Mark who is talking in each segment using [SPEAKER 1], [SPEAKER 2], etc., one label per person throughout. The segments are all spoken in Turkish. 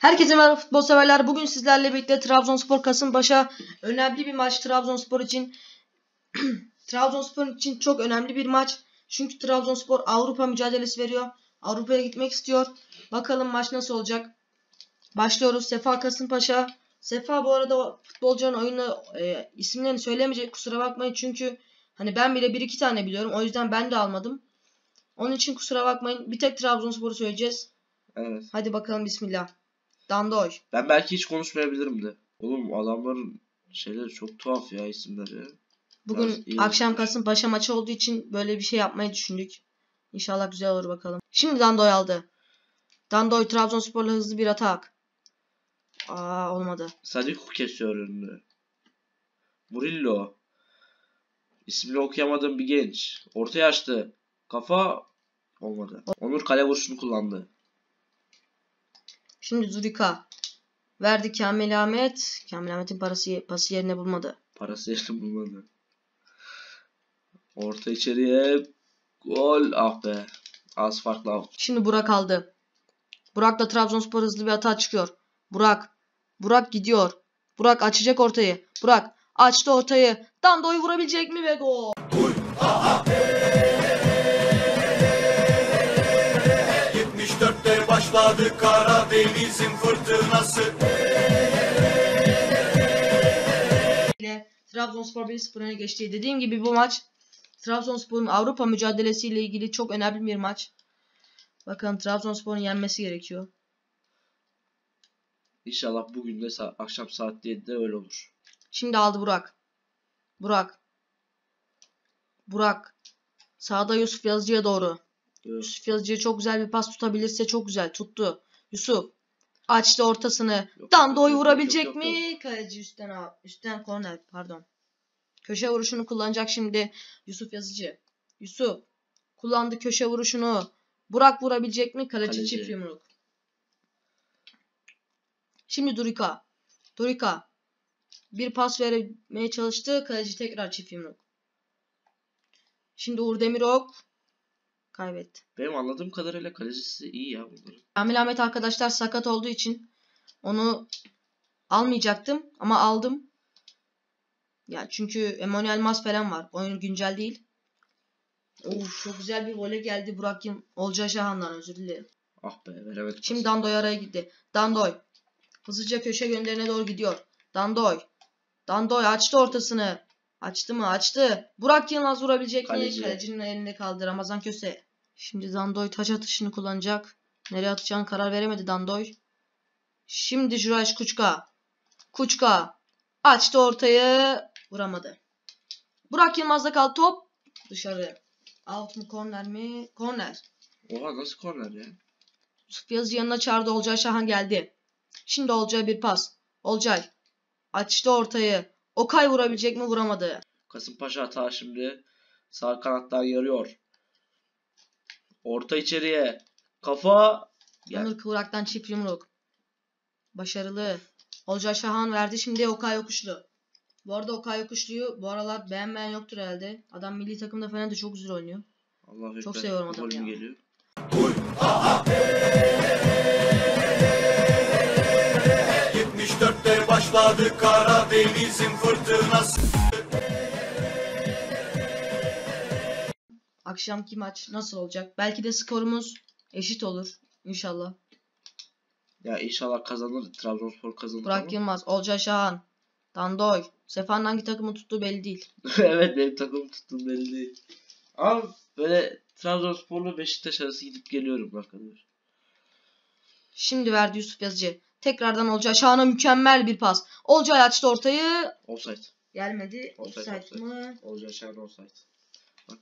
[SPEAKER 1] Herkese merhaba futbol severler. Bugün sizlerle birlikte Trabzonspor Kasımpaşa önemli bir maç Trabzonspor için. Trabzonspor için çok önemli bir maç. Çünkü Trabzonspor Avrupa mücadelesi veriyor. Avrupa'ya gitmek istiyor. Bakalım maç nasıl olacak. Başlıyoruz. Sefa Kasımpaşa. Sefa bu arada futbolcuların oyunu e, isimlerini söylemeyecek kusura bakmayın. Çünkü hani ben bile bir iki tane biliyorum. O yüzden ben de almadım. Onun için kusura bakmayın. Bir tek Trabzonspor'u söyleyeceğiz.
[SPEAKER 2] Evet.
[SPEAKER 1] Hadi bakalım bismillah. Dandoy.
[SPEAKER 2] Ben belki hiç konuşmayabilirim de. Oğlum adamların şeyleri çok tuhaf ya isimleri.
[SPEAKER 1] Bugün
[SPEAKER 2] Biraz
[SPEAKER 1] akşam. Kasımpaşa maçı olduğu için böyle bir şey yapmayı düşündük. İnşallah güzel olur bakalım. Şimdi Dandoy aldı. Dandoy Trabzonspor'la hızlı bir atak. Aa olmadı.
[SPEAKER 2] Sadiku kesiyor önünü. Murillo. İsmini okuyamadığım bir genç. Ortaya açtı. Kafa olmadı. Onur kale vuruşunu kullandı.
[SPEAKER 1] Şimdi Zurika. Verdi Kamil Ahmet. Kamil Ahmet'in parası pası yerine bulmadı.
[SPEAKER 2] Parası yerini bulmadı. Orta içeriye. Gol. Ah be. Az farklı out.
[SPEAKER 1] Şimdi Burak aldı. Burak'la Trabzonspor hızlı bir atağa çıkıyor. Burak. Burak gidiyor. Burak açacak ortayı. Burak açtı ortayı. Dandoy vurabilecek mi ve gol.
[SPEAKER 3] Başladı Karadeniz'in fırtınası
[SPEAKER 1] ile Trabzonspor 1-0 öne geçti. Dediğim gibi bu maç Trabzonspor'un Avrupa mücadelesiyle ilgili çok önemli bir maç. Bakın Trabzonspor'un yenmesi gerekiyor.
[SPEAKER 2] İnşallah bugün de sa- akşam saat 7'de öyle olur.
[SPEAKER 1] Şimdi aldı Burak. Burak. Burak. Sağda Yusuf Yazıcı'ya doğru. Yusuf Yazıcı'ya çok güzel bir pas tutabilirse çok güzel. Tuttu. Yusuf. Açtı ortasını.
[SPEAKER 2] Yok,
[SPEAKER 1] Dandoy
[SPEAKER 2] yok, yok,
[SPEAKER 1] vurabilecek
[SPEAKER 2] yok, yok,
[SPEAKER 1] mi? Kaleci üstten al. Üstten korner pardon. Köşe vuruşunu kullanacak şimdi Yusuf Yazıcı. Yusuf kullandı köşe vuruşunu. Burak vurabilecek mi? Kaleci,
[SPEAKER 2] Kaleci.
[SPEAKER 1] çift yumruk. Şimdi Durika. Durika. Bir pas vermeye çalıştı. Kaleci tekrar çift yumruk. Şimdi Uğur Demirok kaybetti.
[SPEAKER 2] Benim anladığım kadarıyla kalecisi iyi ya bunların.
[SPEAKER 1] Kamil Ahmet arkadaşlar sakat olduğu için onu almayacaktım ama aldım. Ya çünkü Emmanuel Mas falan var. Oyun güncel değil. Of çok güzel bir voley geldi Burak Yıl Olcay Şahan'dan özür dilerim.
[SPEAKER 2] Ah be veremedik.
[SPEAKER 1] Şimdi Dandoy araya gitti. Dandoy. Hızlıca köşe gönderine doğru gidiyor. Dandoy. Dandoy açtı ortasını. Açtı mı? Açtı. Burak Yılmaz vurabilecek
[SPEAKER 2] Kaleci.
[SPEAKER 1] mi? Kalecinin elinde kaldı. Ramazan Köse. Şimdi Dandoy taç atışını kullanacak. Nereye atacağını karar veremedi Dandoy. Şimdi Juraj Kuçka. Kuçka. Açtı ortayı. Vuramadı. Burak Yılmaz'da kaldı top. Dışarı. Out mu korner mi? Korner.
[SPEAKER 2] Oha nasıl korner ya?
[SPEAKER 1] Yusuf Yazıcı yanına çağırdı. Olcay Şahan geldi. Şimdi Olcay bir pas. Olcay. Açtı ortayı. Okay vurabilecek mi? Vuramadı.
[SPEAKER 2] Kasımpaşa hata şimdi. Sağ kanattan yarıyor. Orta içeriye. Kafa. Ya,
[SPEAKER 1] Onur Kıvrak'tan çift yumruk. Başarılı. Olcay Şahan verdi. Şimdi Okay Yokuşlu. Bu arada Okay Yokuşlu'yu bu aralar beğenmeyen yoktur herhalde. Adam milli takımda falan da çok güzel oynuyor.
[SPEAKER 2] Allah
[SPEAKER 1] Çok seviyorum adamı
[SPEAKER 2] Gol
[SPEAKER 1] ya.
[SPEAKER 2] geliyor?
[SPEAKER 3] 74'te başladı Karadeniz'in fırtınası
[SPEAKER 1] Akşamki maç nasıl olacak? Belki de skorumuz eşit olur. İnşallah.
[SPEAKER 2] Ya inşallah kazanır. Trabzonspor kazanır.
[SPEAKER 1] Burak
[SPEAKER 2] ama.
[SPEAKER 1] Yılmaz, Olcay Şahan, Dandoy. Sefa'nın hangi takımı tuttuğu belli değil.
[SPEAKER 2] evet benim takım tuttum belli değil. Ama böyle Trabzonspor'la Beşiktaş arası gidip geliyorum arkadaşlar.
[SPEAKER 1] Şimdi verdi Yusuf Yazıcı. Tekrardan Olcay Şahan'a mükemmel bir pas. Olcay açtı ortayı.
[SPEAKER 2] Offside.
[SPEAKER 1] Gelmedi.
[SPEAKER 2] Offside,
[SPEAKER 1] Offside
[SPEAKER 2] offside.
[SPEAKER 1] mı?
[SPEAKER 2] Olacak şey offside.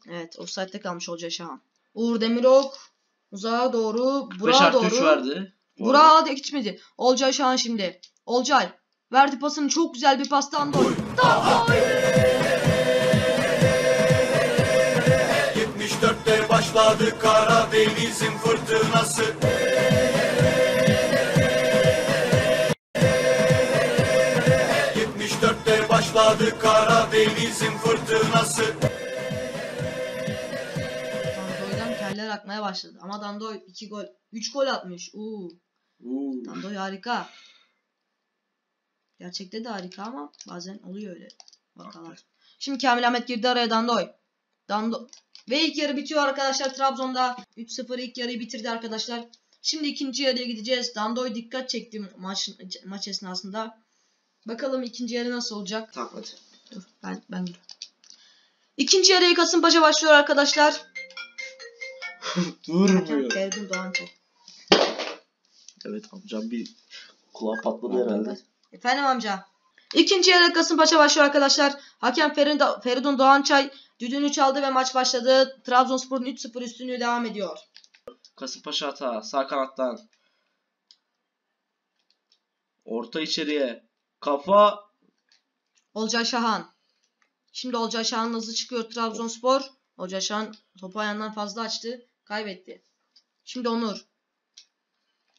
[SPEAKER 1] Evet offside'de kalmış Olcay Şahan. Uğur Demirok uzağa doğru.
[SPEAKER 2] 5
[SPEAKER 1] Burak'a
[SPEAKER 2] 3
[SPEAKER 1] doğru.
[SPEAKER 2] verdi. Bu arada.
[SPEAKER 1] Burak'a da gitmedi. Olcay Şahan şimdi. Olcay. Verdi pasını çok güzel bir pas Dandoy. Dandoy.
[SPEAKER 3] 74'te başladı Karadeniz'in fırtınası ...74'te başladı Karadeniz'in fırtınası
[SPEAKER 1] Akmaya başladı. Ama Dandoy 2 gol, 3 gol atmış. Uuu.
[SPEAKER 2] Uuu.
[SPEAKER 1] Dandoy harika. Gerçekte de harika ama bazen oluyor öyle vakalar. Şimdi Kamil Ahmet girdi araya Dandoy. Dando ve ilk yarı bitiyor arkadaşlar. Trabzon'da 3-0 ilk yarıyı bitirdi arkadaşlar. Şimdi ikinci yarıya gideceğiz. Dandoy dikkat çekti maç maç esnasında. Bakalım ikinci yarı nasıl olacak?
[SPEAKER 2] Tamam hadi.
[SPEAKER 1] Dur ben ben dur. İkinci yarıya Kasımpaşa başlıyor arkadaşlar.
[SPEAKER 2] Durmuyor.
[SPEAKER 1] Feridun Doğançay.
[SPEAKER 2] Evet amcam bir kulağı patladı herhalde.
[SPEAKER 1] Efendim amca. İkinci yarı Kasımpaşa başlıyor arkadaşlar. Hakem Feridun, Feridun Doğançay düdüğünü çaldı ve maç başladı. Trabzonspor'un 3-0 üstünlüğü devam ediyor.
[SPEAKER 2] Kasımpaşa hata. Sağ kanattan. Orta içeriye. Kafa.
[SPEAKER 1] Olcay Şahan. Şimdi Olcay Şahan hızlı çıkıyor Trabzonspor. Olcay Şahan topu ayağından fazla açtı. Kaybetti. Şimdi Onur.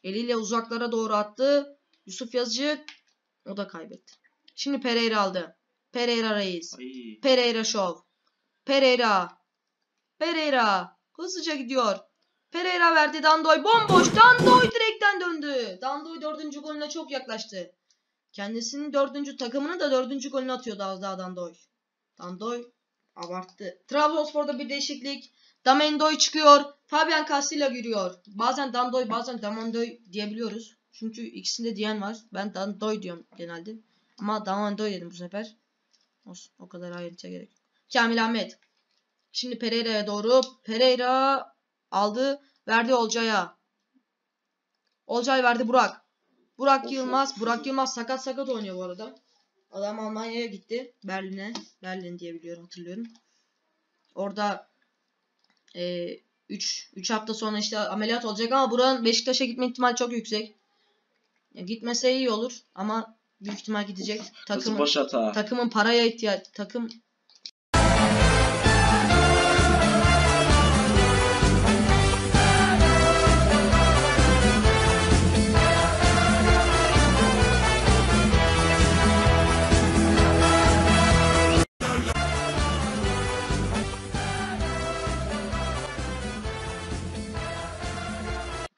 [SPEAKER 1] Eliyle uzaklara doğru attı. Yusuf Yazıcı o da kaybetti. Şimdi Pereira aldı. Pereira reis.
[SPEAKER 2] Ay.
[SPEAKER 1] Pereira Show. Pereira. Pereira. Hızlıca gidiyor. Pereira verdi Dandoy. Bomboş. Dandoy direkten döndü. Dandoy dördüncü golüne çok yaklaştı. Kendisinin dördüncü takımını da dördüncü golünü atıyordu az daha Dandoy. Dandoy abarttı. Trabzonspor'da bir değişiklik. Damendoy çıkıyor. Fabian Castilla giriyor. Bazen Dandoy bazen Damendoy diyebiliyoruz. Çünkü ikisinde diyen var. Ben Dandoy diyorum genelde. Ama Damendoy dedim bu sefer. Olsun. O kadar ayrıntıya gerek. Kamil Ahmet. Şimdi Pereira'ya doğru. Pereira aldı. Verdi Olcay'a. Olcay verdi Burak. Burak Yılmaz. Burak. Yılmaz sakat sakat oynuyor bu arada. Adam Almanya'ya gitti. Berlin'e. Berlin diye biliyorum hatırlıyorum. Orada 3 3 hafta sonra işte ameliyat olacak ama buranın Beşiktaş'a gitme ihtimali çok yüksek. Ya gitmese iyi olur ama büyük ihtimal gidecek. Takımın takımın paraya ihtiyaç takım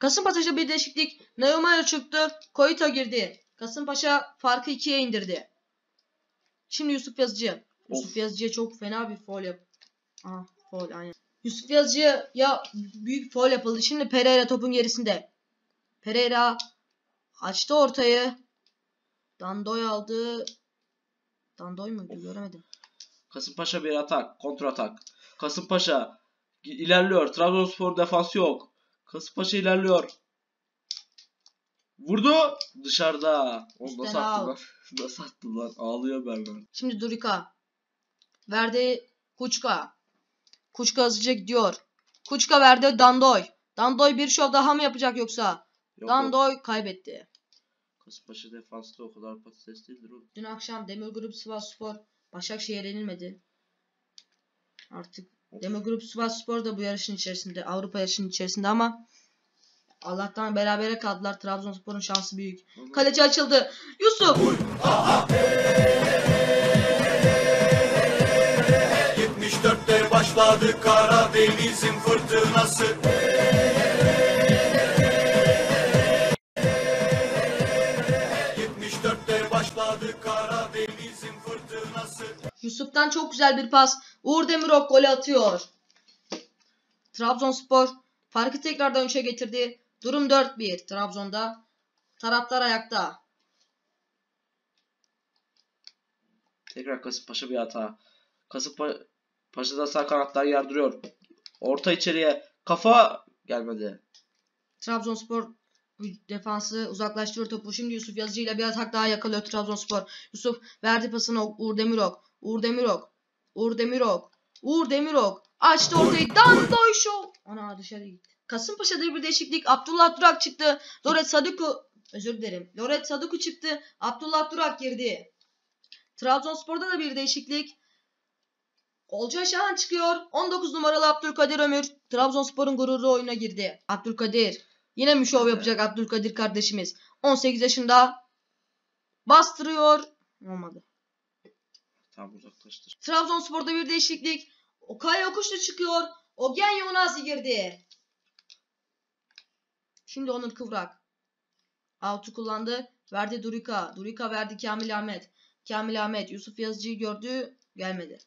[SPEAKER 1] Kasımpaşa bir değişiklik. Neumayr çıktı. Koyta girdi. Kasımpaşa farkı ikiye indirdi. Şimdi Yusuf Yazıcı. Yusuf. Yazıcı'ya çok fena bir foul yap. Aha foul aynen. Yusuf Yazıcı'ya ya büyük foul yapıldı. Şimdi Pereira topun gerisinde. Pereira açtı ortayı. Dandoy aldı. Dandoy muydu göremedim.
[SPEAKER 2] Kasımpaşa bir atak. Kontra atak. Kasımpaşa ilerliyor. Trabzonspor defansı yok. Kasımpaşa ilerliyor. Vurdu. Dışarıda. Onu nasıl attın
[SPEAKER 1] out.
[SPEAKER 2] lan? nasıl attın lan? Ağlıyor Bernan.
[SPEAKER 1] Şimdi Durika. Verdi Kuçka. Kuçka hızlıca gidiyor. Kuçka verdi Dandoy. Dandoy bir şov daha mı yapacak yoksa?
[SPEAKER 2] Yok.
[SPEAKER 1] Dandoy kaybetti.
[SPEAKER 2] Kasımpaşa defansta o kadar patates değildir oğlum.
[SPEAKER 1] Dün akşam Demir Grup Sivasspor Başakşehir'e yenilmedi. Artık Demir Grup Sivasspor da bu yarışın içerisinde, Avrupa yarışının içerisinde ama Allah'tan berabere kaldılar. Trabzonspor'un şansı büyük. Kaleci açıldı. Yusuf.
[SPEAKER 3] 74'te başladı Karadeniz'in fırtınası. ...74'te başladı Karadeniz'in fırtınası.
[SPEAKER 1] Yusuf'tan çok güzel bir pas. Uğur Demirok golü atıyor. Trabzonspor farkı tekrardan 3'e getirdi. Durum 4-1 Trabzon'da. Taraftar ayakta.
[SPEAKER 2] Tekrar Kasımpaşa bir hata. Kasımpaşa'da sağ kanatlar yardırıyor. Orta içeriye. Kafa gelmedi.
[SPEAKER 1] Trabzonspor defansı uzaklaştırıyor topu. Şimdi Yusuf Yazıcı ile bir atak daha yakalıyor Trabzonspor. Yusuf verdi pasını Uğur Demirok. Uğur Demirok. Uğur Demirok. Uğur Demirok. Açtı ortayı. Dandoy Show. Ana dışarı gitti. Kasımpaşa'da bir değişiklik. Abdullah Durak çıktı. Loret Saduku. Özür dilerim. Loret Saduku çıktı. Abdullah Durak girdi. Trabzonspor'da da bir değişiklik. Olcay Şahan çıkıyor. 19 numaralı Abdülkadir Ömür. Trabzonspor'un gururu oyuna girdi. Abdülkadir. Yine mi şov yapacak Abdülkadir kardeşimiz? 18 yaşında. Bastırıyor. Olmadı.
[SPEAKER 2] Tam uzaklaştır.
[SPEAKER 1] Trabzonspor'da bir değişiklik. Okay Yokuşlu çıkıyor. Ogen Yonazi girdi. Şimdi Onur Kıvrak. Out'u kullandı. Verdi Durika. Durika verdi Kamil Ahmet. Kamil Ahmet. Yusuf Yazıcı'yı gördü. Gelmedi.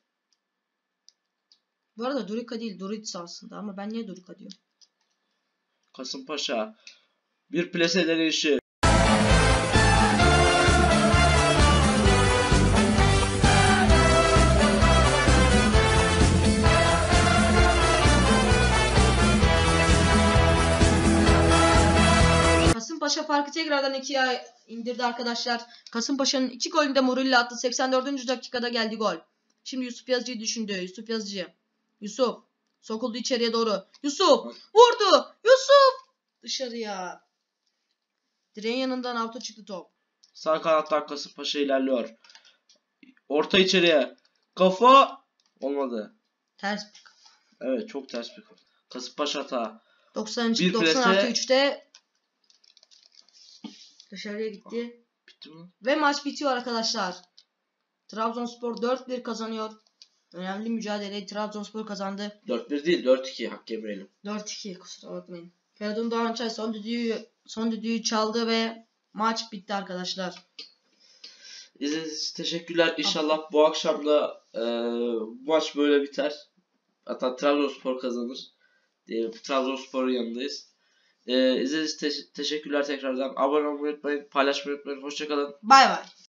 [SPEAKER 1] Bu arada Durika değil. Duritz aslında. Ama ben niye Durika diyorum?
[SPEAKER 2] Kasımpaşa. Bir plase deneyişi.
[SPEAKER 1] Kasımpaşa farkı tekrardan ikiye indirdi arkadaşlar. Kasımpaşa'nın iki golünü de Murillo attı. 84. dakikada geldi gol. Şimdi Yusuf Yazıcı'yı düşündü. Yusuf Yazıcı. Yusuf. Sokuldu içeriye doğru. Yusuf. Vurdu. Yusuf. Dışarıya. Direğin yanından avto çıktı top.
[SPEAKER 2] Sağ kanattan Kasımpaşa ilerliyor. Orta içeriye. Kafa. Olmadı.
[SPEAKER 1] Ters.
[SPEAKER 2] Evet çok ters bir kafa. Kasımpaşa hata.
[SPEAKER 1] 90.
[SPEAKER 2] Bir
[SPEAKER 1] 90
[SPEAKER 2] plase-
[SPEAKER 1] artı 3'te dışarıya gitti.
[SPEAKER 2] Bitti mi?
[SPEAKER 1] Ve maç bitiyor arkadaşlar. Trabzonspor 4-1 kazanıyor. Önemli mücadeleyi Trabzonspor kazandı.
[SPEAKER 2] 4-1 değil 4-2 hak yemeyelim.
[SPEAKER 1] 4-2 kusura bakmayın. Feridun Doğançay son düdüğü, son düdüğü çaldı ve maç bitti arkadaşlar.
[SPEAKER 2] İzlediğiniz için teşekkürler. İnşallah bu akşam da e, bu maç böyle biter. Hatta Trabzonspor kazanır. Diye Trabzonspor'un yanındayız. E, izlediğiniz için te- teşekkürler tekrardan. Abone olmayı unutmayın. Paylaşmayı unutmayın. Hoşçakalın.
[SPEAKER 1] Bay bay.